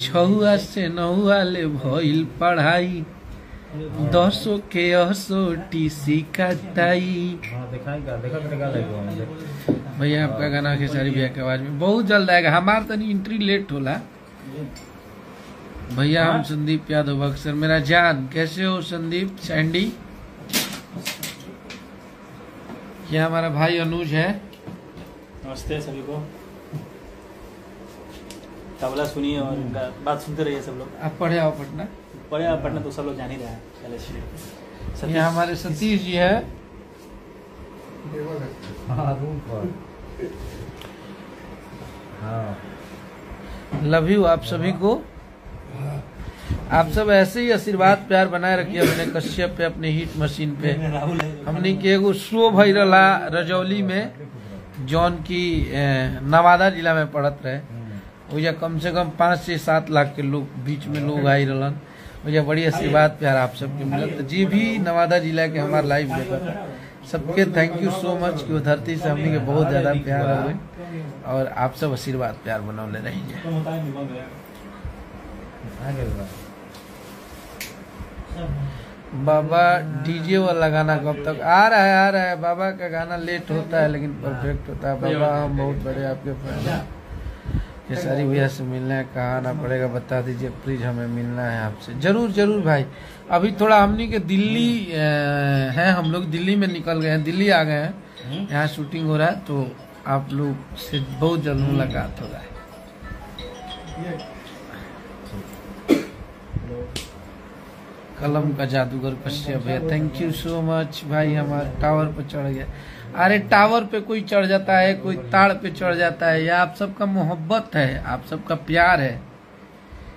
छहुआ से नहुआ ले भइल पढ़ाई। दसो के असो टीसी कटाई भैया, आपका गाना खेसारी भैया के आवाज़ में बहुत जल्द आएगा। हमार तनी एंट्री लेट होला। भैया, हम संदीप यादव अक्सर। मेरा जान, कैसे हो संदीप? सैंडी ये हमारा भाई अनुज है। नमस्ते सभी को। तबला सुनिए और इनका बात सुनते रहिए सब लोग। आप पढ़े आओ पटना। बड़े पढ़ना तो सब लोग जान ही रहे हैं चलिए ये हमारे सतीश जी है। हाँ। रूम पर हाँ लव यू आप सभी को। आप सब ऐसे ही आशीर्वाद प्यार बनाए रखिए अपने कश्यप पे अपने हीट मशीन पे। हमने के एगो शो रहा रजौली में। जौन की नवादा जिला में पड़त रहे। ओजा कम से कम पाँच से सात लाख के लोग बीच में लोग आई रहलन। ओजा बड़ी आशीर्वाद प्यार आप सबके मिलत। जी भी नवादा जिला के हमार लाइव देखत। सबके थैंक यू सो मच कि धरती से हमने के बहुत ज़्यादा प्यार हुए और आप सब आशीर्वाद प्यार बनौले रहिए बा बाबा डीजे वाला गाना कब तक। आ रहा है आ रहा है। बाबा का गाना लेट होता है लेकिन परफेक्ट होता है। बाबा हम बहुत बड़े आपके फ़ैन हैं। ये सारी भैया से मिलना है कहाँ आना पड़ेगा बता दीजिए प्लीज़ हमें मिलना है आपसे। ज़रूर ज़रूर भाई। अभी थोड़ा हमने के दिल्ली हैं है हम लोग दिल्ली में निकल गए हैं दिल्ली आ गए हैं। यहाँ शूटिंग हो रहा है तो आप लोग से बहुत जल्द मुलाकात हो रहा है कलम का जादूगर कश्यप भैया थैंक यू सो मच भाई, हमारे टावर पे चढ़ गया अरे टावर पे कोई चढ़ जाता है, कोई ताड़ पे चढ़ जाता है। या आप सबका मोहब्बत है, आप सबका प्यार है।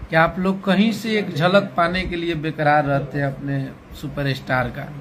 कि आप लोग कहीं से एक झलक पाने के लिए बेकरार रहते हैं अपने सुपरस्टार का?